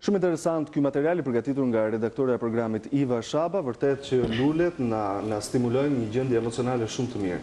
Shumë interesant ky material i përgatitur nga redaktorja e programit Iva Shaba, vërtet që lulet na stimulojnë një gjendje emocionale shumë të mirë.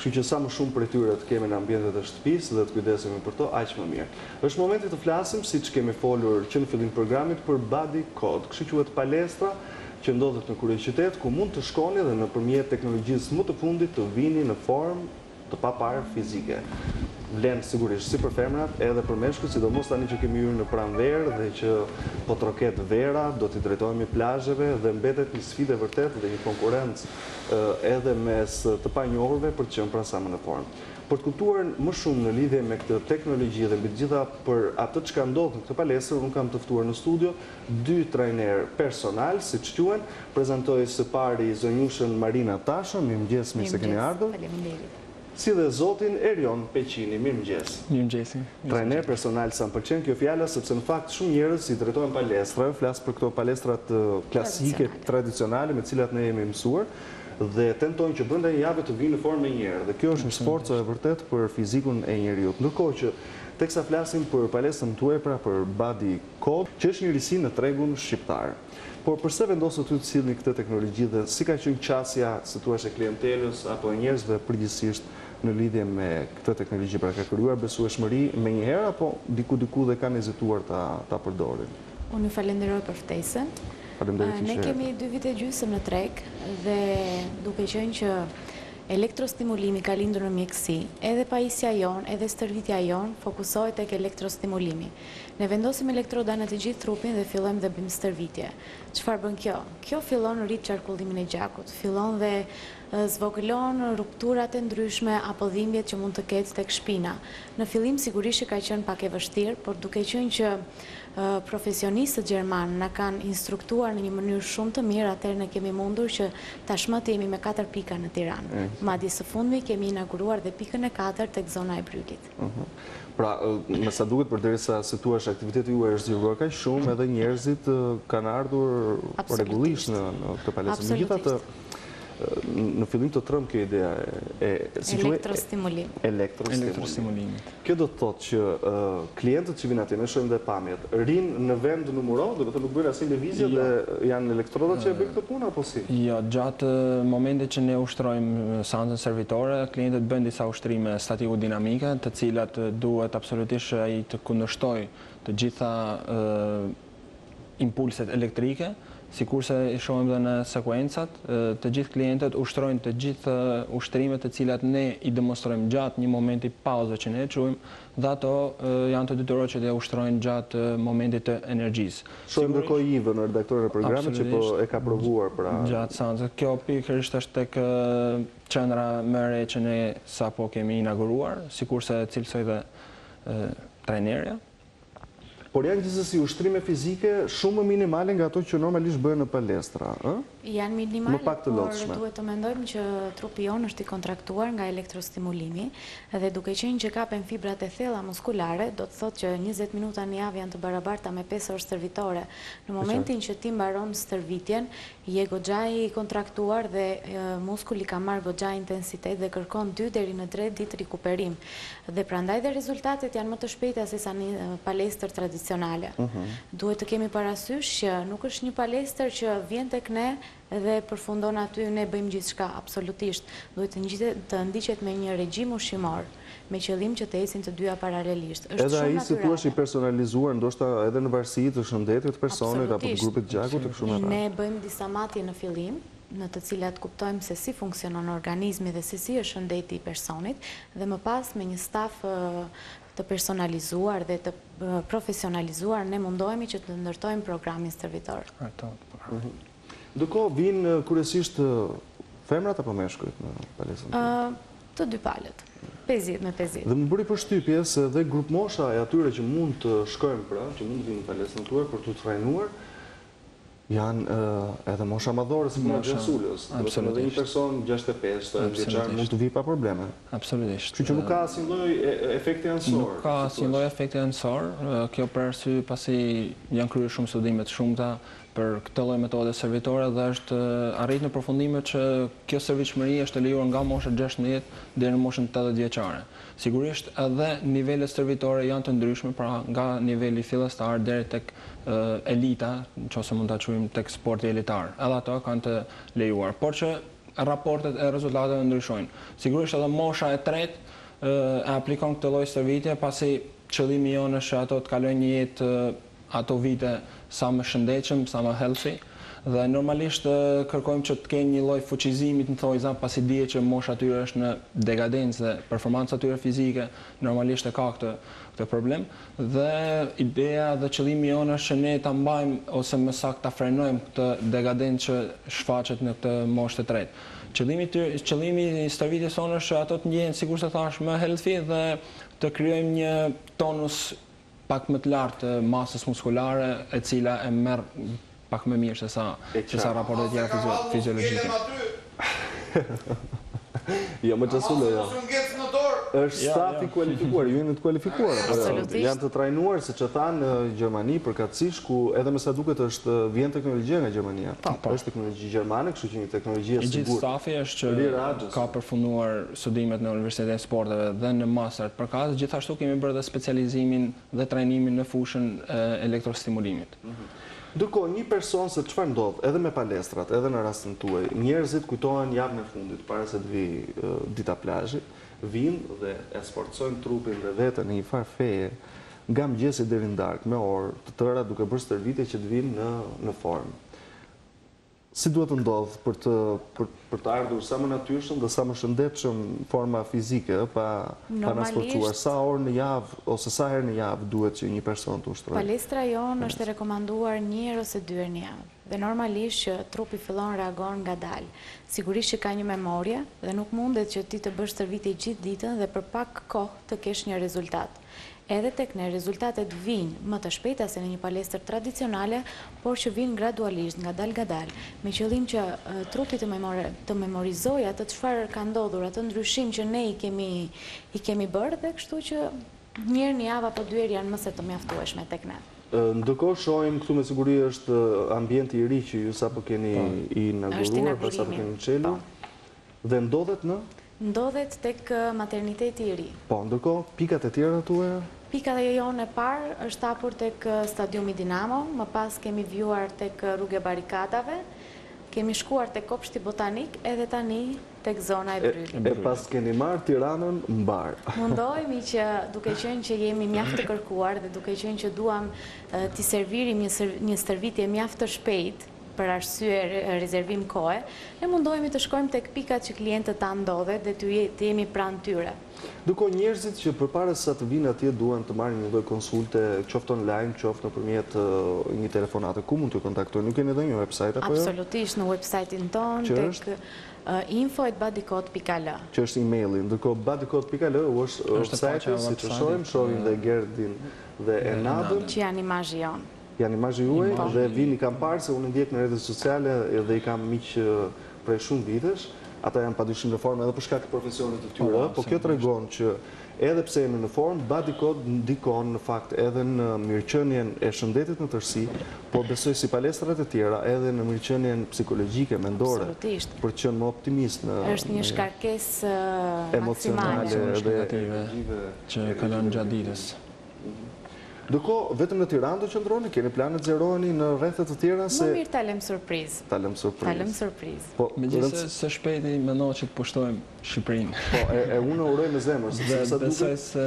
Kështu që sa më shumë prej tyre të kemi në ambientet e shtëpisë dhe të kujdesemi për to, aq më mirë. Është momenti të flasim, siç kemi folur që në fillim të programit, për Body Code. Kështu quhet palestra që ndodhet në kryeqytet, ku mund të shkoni dhe nëpërmjet teknologjisë më të fundit të vini në formë, të paparë fizike. Vlen sigurisht si për femrat edhe për meshkujt, sidomos tani që kemi hyrë në pranverë dhe që po troket vera, do t'u drejtohemi plazheve dhe mbetet një sfidë e vërtetë dhe një konkurrencë edhe mes të panjohurve për të qenë pra sa më në formë. Për të kuptuar më shumë në lidhje me këtë teknologji dhe mbi të gjitha për atë çka ndodh në këtë palestër, unë kam të ftuar në studio Dy trajnerë personalë, siç quhen, prezantoj së pari zonjushën Marina Tashën, mirëmëngjes, mirë se keni ardhur. Mirëmëngjes, faleminderit. Si dhe zotin Erion Peqini, mirëmëngjes. Mirëmëngjesi. Trajner personal, sa më pëlqen kjo fjala, sepse në fakt shumë njerëz u drejtohen palestrave, flas për këto palestrat klasike, tradicionale me të cilat ne jemi mësuar dhe tentojnë që brenda një jave të vijnë në formë menjëherë dhe kjo është një sforcë e vërtetë për fizikun e njeriut. Ndërkohë që teksa flasim për palestrën tuaj, pra për Body Code, që është një risi në tregun shqiptar. Por përse vendosët të sillni këtë teknologji dhe si ka qenë qasja, si të thuash, e klientelës apo e njerëzve përgjithësisht në lidhje me këtë teknologji? Pra ka krijuar besueshmëri menjëherë apo diku-diku edhe kanë hezituar ta përdorin? Unë ju falenderoj për ftesën. Faleminderit që erdhe. Ne kemi dy vite e gjysëm në treg dhe duke qenë që elektrostimulimi ka lindur në mjekësi, edhe pajisja jonë, edhe stërvitja jonë fokusohet tek elektrostimulimi. Ne vendosim elektroda në të gjithë trupin dhe fillojmë dhe bëjmë stërvitje. Çfarë bën kjo? Kjo fillon rrit qarkullimin e gjakut, fillon dhe zvogëlon rupturat e ndryshme apo dhimbjet që mund të ketë tek shpina. Në fillim sigurisht që ka qenë pak e vështirë, por duke qenë që profesionistët gjermanë na kanë instruktuar në një mënyrë shumë të mirë, atëherë ne kemi mundur që tashmë të jemi me katër pika në Tiranë. Madje së fundmi kemi inaguruar dhe pikën e katërt tek zona e Brylit. Pra, me sa duket përderisa, si të thuash, aktiviteti juaj është zgjeruar kaq shumë edhe njerëzit kanë ardhur rregullisht në këtë palestër. Megjithatë në fillim të tremb kjo ideja e elektrostimulimit. Kjo do të thotë që klientët që vijnë atje, ne shohim dhe pamjet, Rrinë në vend numëro, do të thotë nuk bëjnë asnjë lëvizje dhe janë elektrodat që e bëjnë këtë punë apo si? Jo, gjatë momentit që ne ushtrojmë seancën stërvitore, klientët bëjnë disa ushtrime statiko-dinamike, të cilat duhet absolutisht që ai të kundërshtojë të gjitha impulset elektrike, sikurse i shohim dhe në sekuencat, të gjithë klientët ushtrojnë të gjithë ushtrimet të cilat ne i demonstrojmë gjatë një momenti pauze që ne e quajmë dhe ato janë të detyruar që të ushtrojnë gjatë momentit të energjisë. Shohim ndërkohë Ivën, redaktoren e programit që po e ka provuar pra gjatë seancës. Kjo pikërisht është tek qendra më e re që ne sapo kemi inaguruar, sikurse e cilësoi dhe trajnerja. Por janë gjithsesi ushtrime fizike shumë më minimale nga ato që normalisht bëhen në palestra, ëh? Janë minimale, por duhet të mendojmë që trupi jonë është i kontraktuar nga elektrostimulimi dhe duke qenë që kapen fibrat e thella muskulare, do të thotë që njëzet minuta në javë janë të barabarta me pesë orë stërvitore. Në momentin që ti mbaron stërvitjen, je goxha i kontraktuar dhe muskuli ka marrë goxha intensitet dhe kërkon dy deri në tre ditë rikuperim. Dhe prandaj dhe rezultatet janë më të shpejta sesa në një palestër tradicionale. Duhet të kemi parasysh që nuk është një palestër që vjen tek ne dhe përfundon aty, ne bëjmë gjithçka, absolutisht. Duhet të ndiqet me një regjim ushqimor, me qëllim që të ecin të dyja paralelisht. Edhe ai si thua është i personalizuar, ndoshta edhe në varësi të shëndetit të personit apo të grupit të gjakut e kështu me radhë. Ne bëjmë disa matje në fillim, në të cilat kuptojmë se si funksionon organizmi dhe se si është shëndeti i personit dhe më pas me një staf të personalizuar dhe të profesionalizuar ne mundohemi që të ndërtojmë programin stërvitor. Ndërkohë vijnë kryesisht femrat apo meshkujt në palestrën tuaj? Të dy palët, pesëdhjetë me pesëdhjetë. Dhe më bëri përshtypje se dhe grupmosha e atyre që mund të shkojnë pra, që mund të vijnë në palestrën tuaj për t'u trajnuar, Janë edhe mosha madhore mosha. Do të thënë edhe një person gjashtëdhjetë e pesë, shtatëdhjetë e pesë vjeçar mund të vijë pa probleme. Absolutisht. Kështu që nuk ka asnjë lloj efekti anësor. Nuk ka asnjë lloj efekti anësor. Kjo për arsye pasi janë kryer shumë studime të shumta për këtë lloj metode stërvitore dhe është arritë në përfundim që kjo stërvitshmëri është e lejuar nga mosha gjashtëmbëdhjetë deri në moshën tetëdhjetë vjeçare. Sigurisht edhe nivelet stërvitore janë të ndryshme, pra nga niveli fillestar deri tek elita, në qoftë se mund ta quajmë tek sporti elitar. Edhe ato e kanë të lejuar, por që raportet e rezultateve ndryshojnë. Sigurisht edhe mosha e tretë e aplikon këtë lloj stërvitje, pasi qëllimi jonë është që ato të kalojnë një jetë ato vite sa më shëndetshëm, sa më healthy dhe normalisht kërkojmë që të kenë një lloj fuqizimi në thonjëza pasi dihet që mosha e tyre është në dekadencë dhe performanca e tyre fizike normalisht e ka këtë këtë problem dhe ideja dhe qëllimi jonë është që ne ta mbajmë ose më saktë ta frenojmë këtë dekadencë që shfaqet në këtë moshë të tretë. Qëllimi i tyre qëllimi i stërvitjes sonë është që ato të ndjehen sikurse thashë më healthy dhe të krijojmë një tonus pak më të lartë të masës muskulare e cila e merr pak më mirë sesa sesa raportet tjera fiziologjike. Jo më çasu më jo. Është staf i kualifikuar, ju jeni të kualifikuar apo jo? Janë të trajnuar siç e thamë në Gjermani përkatësisht ku edhe me sa duket është vjen teknologjia nga Gjermania. Është teknologji gjermane, kështu që një teknologji e sigurt. I gjithë stafi është që ka përfunduar studimet në Universitetin e Sporteve dhe në masterat përkatës, gjithashtu kemi bërë dhe specializimin dhe trajnimin në fushën e elektrostimulimit. Ndërkohë, një person, se çfarë ndodh edhe me palestrat, edhe në rastin tuaj, njerëzit kujtohen javën e fundit para se të vijë dita e plazhit, vijnë dhe e sforcojnë trupin dhe veten në një farë mënyre nga mëngjesi deri në darkë me orë të tëra duke bërë stërvitje që të vijnë në në formë. Si duhet të ndodhë për të për të ardhur sa më natyrshëm dhe sa më shëndetshëm forma fizike, ëh, pa pa u sforcuar? Sa orë në javë ose sa herë në javë duhet që një person të ushtrojë? Palestra jonë është e rekomanduar një herë ose dy herë në javë. Dhe normalisht që trupi fillon reagon ngadalë. Sigurisht që ka një memorie dhe nuk mundet që ti të bësh stërvitje gjithë ditën dhe për pak kohë të kesh një rezultat. Edhe tek ne rezultatet vijnë më të shpejta se në një palestër tradicionale, por që vijnë gradualisht, ngadalë-ngadalë, me qëllim që trupi të memorizojë atë çfarë ka ndodhur, atë ndryshim që ne i kemi i kemi bërë dhe kështu që një herë në javë apo dy herë janë më se të mjaftueshme tek ne. Ndërkohë shohim këtu me siguri është ambienti i ri që ju sapo keni inauguruar, pra sapo keni çelur dhe ndodhet në? Ndodhet tek materniteti i ri. Po, ndërkohë, pikat e tjera të tuaja? Pika jonë e parë është hapur tek stadiumi Dinamo, më pas kemi vijuar tek Rruga e Barrikadave, kemi shkuar tek Kopshti Botanik edhe tani tek zona e Brylit. E paskeni marrë Tiranën mbarë. Mundohemi që duke qenë që jemi mjaft të kërkuar dhe duke qenë që duam t'i servirim një stërvitje mjaft të shpejtë, Për arsye rezervim kohe, ne mundohemi të shkojmë tek pikat që klientët tanë ndodhen dhe të jemi pranë tyre. Ndërkohë njerëzit që përpara se sa të vijnë atje duan të marrin një lloj konsulte, qoftë online, qoftë nëpërmjet një telefonate, ku mund t'ju kontaktojnë? Ju keni edhe një website apo jo? Absolutisht, në website-in tonë tek info at bodycode pikë al. Që është email-i. Ndërkohë bodycode pikë al është website-i, siç e shohim, shohim dhe Gerdin dhe Enadën. Që janë imazhi jonë. Janë imazhi juaj dhe vijnë i kam parë se unë i ndjek në rrjetet sociale dhe i kam miq prej shumë vitesh. Ata janë padyshim në formë edhe për shkak të profesionit të tyre, po kjo tregon që edhe pse jemi në formë, body code ndikon në fakt edhe në mirëqenien e shëndetit në tërësi, por besoj si palestrat e tjera edhe në mirëqenien psikologjike, mendore, për të qenë më optimist në një Është një shkarkesë maksimale. Emocionale dhe energjive që kalon gjatë ditës. Ndërkohë, vetëm në Tiranë do qëndroni, keni plane të zgjeroheni në rrethe të tjera se Më mirë ta lëmë surprizë. Ta lëmë surprizë. Ta lëmë surprizë. Po, megjithëse së shpejti mendova që të pushtojmë Shqipërinë. Po, e unë ju uroj me zemër, sepse sa duket. Dhe besoj se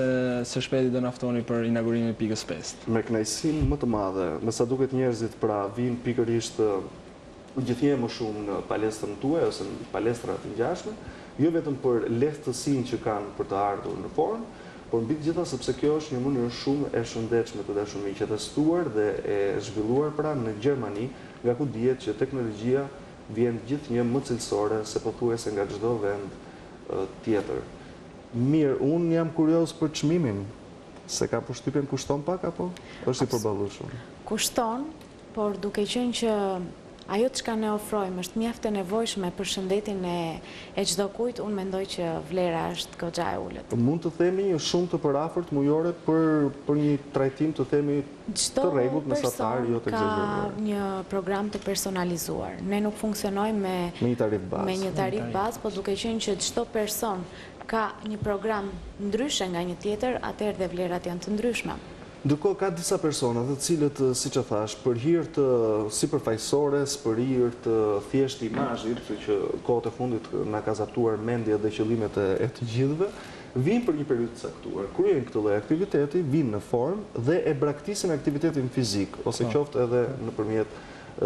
së shpejti do na ftoni për inaugurimin e pikës së pestë. Me kënaqësinë më të madhe. Me sa duket njerëzit pra vijnë pikërisht gjithnjë e më shumë në palestrën tuaj ose në palestra të ngjashme, jo vetëm për lehtësinë që kanë për të ardhur në formë, por mbi të gjitha sepse kjo është një mënyrë shumë e shëndetshme të dashur miq, e testuar dhe e zhvilluar pra në Gjermani, nga ku dihet që teknologjia vjen gjithnjë më cilësore se pothuajse nga çdo vend tjetër. Mirë, unë jam kurioz për çmimin, se kam përshtypjen kushton pak apo është i përballueshëm? Kushton, Por duke qenë që ajo diçka ne ofrojmë është mjaft e nevojshme për shëndetin e çdokujt, unë mendoj që vlera është goxha e ulët. Mund të themi një shumë të përafërt mujore për për një trajtim të themi të rregullt mesatar, jo të ekzagjeruar. Çdo person ka një program të personalizuar. Ne nuk funksionojmë me me një tarifë bazë, me një tarifë bazë, po duke qenë që çdo person ka një program ndryshe nga një tjetër, atëherë dhe vlerat janë të ndryshme. Ndërkohë ka disa persona të cilët, siç e thashë, për hir të sipërfaqësores, për hir të thjeshtë imazhit që kohët e fundit na ka zaptuar mendjet dhe qëllimet e të gjithëve, vijnë për një periudhë të caktuar, kryejnë këtë lloj aktiviteti, vijnë në formë dhe e braktisin aktivitetin fizik ose qoftë edhe nëpërmjet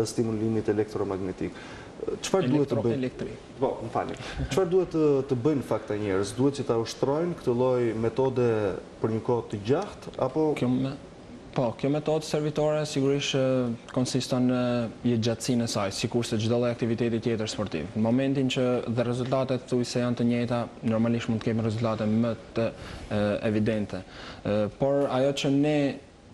stimulimit elektromagnetik. Çfarë duhet të bëjnë? Elektroelektri. Po, më falni. Çfarë duhet të bëjnë në fakt këta njerëz? Duhet që ta ushtrojnë këtë lloj metode për një kohë të gjatë apo. Po, kjo metodë stërvitore sigurisht konsiston në jetëgjatësinë e saj, sikurse çdo lloj aktiviteti tjetër sportiv. Në momentin që dhe rezultatet thuajse janë të njëjta, normalisht mund të kemi rezultate më të evidente. Por ajo që ne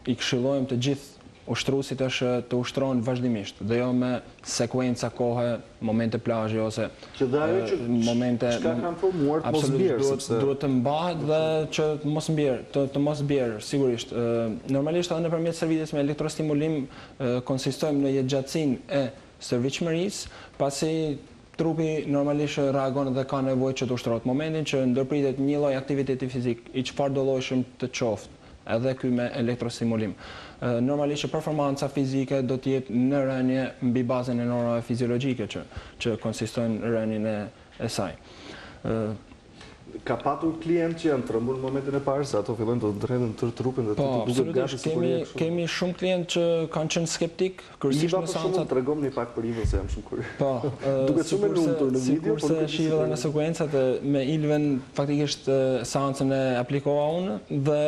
I këshillojmë të gjithë ushtruesit është të ushtrohen vazhdimisht dhe jo me sekuenca kohe, momente plazhi ose Që dhe ajo që momente çka kanë formuar të mos bjerë, sepse absolutisht duhet duhet të mbahet dhe që të mos bjerë, të të mos bjerë sigurisht. Normalisht edhe nëpërmjet stërvitjes me elektrostimulim konsistojmë në jetëgjatësinë e stërvitshmërisë, pasi Trupi normalisht reagon dhe ka nevojë që të ushtrohet. Momentin që ndërpritet një lloj aktiviteti fizik, i çfarëdollojshëm të qoftë, edhe ky me elektrostimulim, normalisht që performanca fizike do të jetë në rënie mbi bazën e normave fiziologjike që që konsistojnë rënien e e saj. Ka patur klientë që janë trëmbur në momentin e parë, se ato fillojnë të dridhin tërë trupin dhe ti po, të duket gati si kemi, kështu. Kemi shumë klientë që kanë qenë skeptik, kryesisht në seancat. Iva, tregona një pak për Ivën se jam shumë kurioz. Po, duket shumë e lumtur në video, por nuk e di edhe në sekuencat, me Ilvën, faktikisht seancën e aplikova unë dhe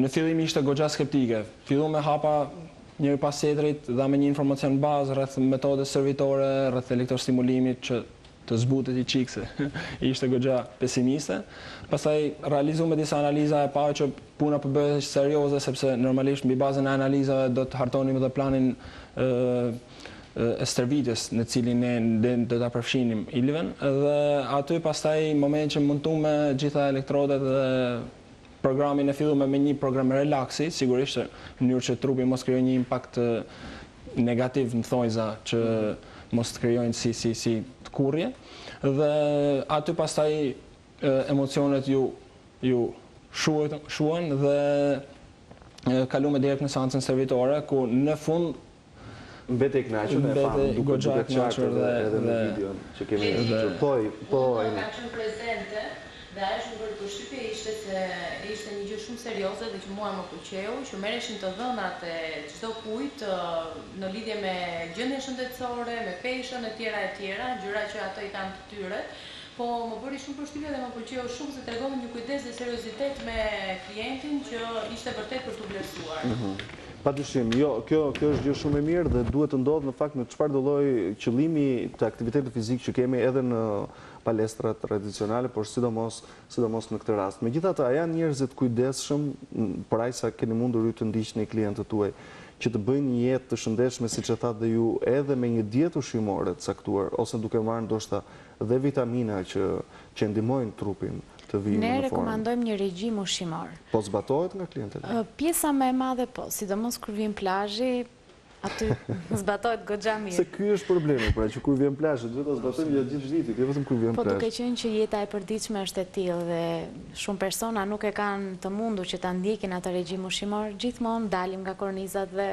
në fillim ishte goxha skeptike. Filluam me hapa njëri pas tjetrit, dhamë një informacion bazë rreth metodës stërvitore, rreth elektrostimulimit që të zbutet i çik se ishte goxha pesimiste. Pastaj realizuam disa analiza e pa që puna po bëhej serioze sepse normalisht mbi bazën e analizave do të hartonim dhe planin e stërvitjes në të cilin ne do ta përfshinim Ilvën dhe aty pastaj në momentin që montuam gjitha elektrodat dhe Programin e filluam me një program relaksi, sigurisht, në mënyrë që trupi mos krijojë një impakt negativ në thonjza që mos të krijojnë si si si tkurrje dhe aty pastaj emocionet iu iu shuan dhe kaluam direkt në seancën stërvitore ku në fund Mbeti e kënaqur dhe e pamë, duket, duket qartë dhe edhe në videon që kemi në YouTube. Jeni, po, po, Emi. Unë kam qënë prezente dhe ajo që më bëri përshtypje ishte se ishte një gjë shumë serioze dhe që mua më pëlqeu, që merreshin të dhënat e çdo kujt në lidhje me gjendjen shëndetësore, me peshën etj etj, gjëra që ato i kanë të tyret, Po më bëri shumë përshtypje dhe më pëlqeu shumë se tregohej një kujdes dhe seriozitet me klientin që ishte vërtet për t'u vlerësuar. Padyshim, jo, kjo kjo është gjë shumë e mirë dhe duhet të ndodhë në fakt në çfarëdo lloj qëllimi të aktivitetit fizik që kemi edhe në palestrat tradicionale, por sidomos sidomos në këtë rast. Megjithatë, a janë njerëzit të kujdesshëm për aq sa keni mundur ju të ndiqni klientët tuaj, që të bëjnë një jetë të shëndetshme siç e thatë dhe ju edhe me një dietë ushqimore të caktuar ose duke marrë ndoshta Dhe vitamina që që ndihmojnë trupin të vijë në formë. Ne rekomandojmë një regjim ushqimor. Po zbatohet nga klientët? Pjesa më e madhe po, sidomos kur vjen plazhi, aty zbatohet goxha mirë. Se ky është problemi, pra që kur vjen plazhi, duhet ta zbatojmë gjatë gjithë vitit, jo vetëm kur vjen plazhi. Po duke qenë që jeta e përditshme është e tillë dhe shumë persona nuk e kanë të mundur që ta ndjekin atë regjim ushqimor, gjithmonë dalim nga kornizat dhe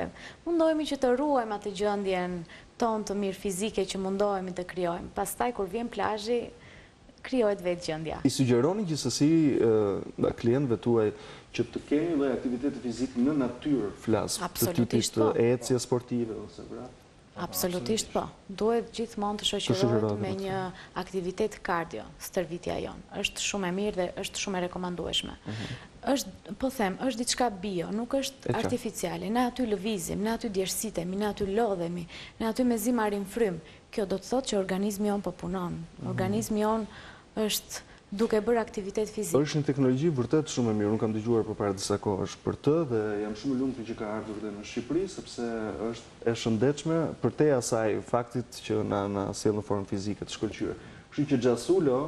mundohemi që të ruajmë atë gjendjen tonë të mirë fizike që mundohemi të krijojmë. Pastaj kur vjen plazhi, krijohet vetë gjendja. I sugjeroni gjithsesi klientëve tuaj që të kenë një lloj aktiviteti fizik në natyrë, flas të tipit ecje sportive ose vrap? Absolutisht po. Duhet gjithmonë të shoqërohet me një aktivitet kardio stërvitja jonë. Është shumë e mirë dhe është shumë e rekomandueshme. Është, po them, është diçka bio, nuk është artificiale. Ne aty lëvizim, ne aty djersitemi, ne aty lodhemi, ne aty mezi marrim frymë. Kjo do të thotë që organizmi jonë po punon. Organizmi jonë është duke bërë aktivitet fizik. Është një teknologji vërtet shumë e mirë. Unë kam dëgjuar përpara disa kohësh për të dhe jam shumë e lumtur që ka ardhur dhe në Shqipëri, sepse është e shëndetshme përtej asaj faktit që na sjell në formë fizike të shkëlqyer. Kështu që Xhasulo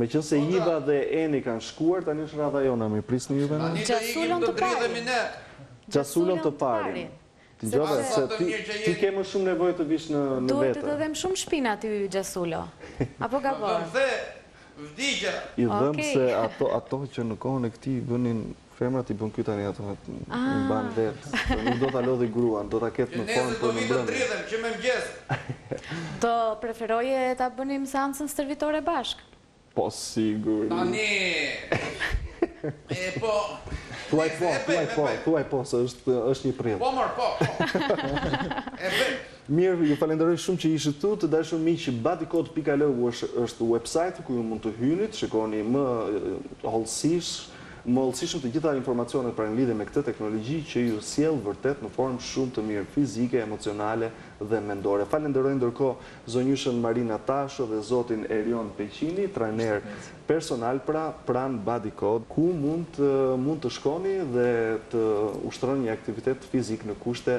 Meqënëse Iva dhe Eni kanë shkuar, tani është radha jonë a më prisni juve ne? Xhasulon të parin? Xhasulon të parin? Ti dëgjove, se ti, ti ke më shumë nevojë të vish në, në vete. Duhet të të dhembë shumë shpina ty Xhasulo. Apo gaboj? I dhemb se ato, ato që në kohën e këtij vënin Femrat i bën ky tani ato i mban vetë. Nuk do ta lodhë gruan, do ta ketë në formë për mbrëmje. Që nesër do vij të dridhem që me mëngjes. Do preferoje ta bënim seancën stërvitore bashkë? Po siguri. Tani po. Thuaj po, thuaj po, thuaj po se është është një prill. Po mor, po. E bëj. Mirë, ju falenderoj shumë që ishit këtu. Të dashur miq, bodycode.al është website ku ju mund të hyni, të shikoni më hollësisht Më hollësishëm të gjitha informacionet pra në lidhje me këtë teknologji që ju sjell vërtet në formë shumë të mirë fizike, emocionale dhe mendore. Falenderoj ndërkohë zonjushën Marina Tasho dhe zotin Erion Peqini, trajner personal pra pranë Body Code, ku mund të shkoni dhe të ushtroni një aktivitet fizik në kushte.